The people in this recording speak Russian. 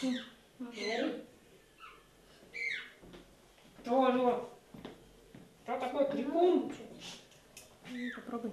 Что, Что такое крикун? Ну, попробуй.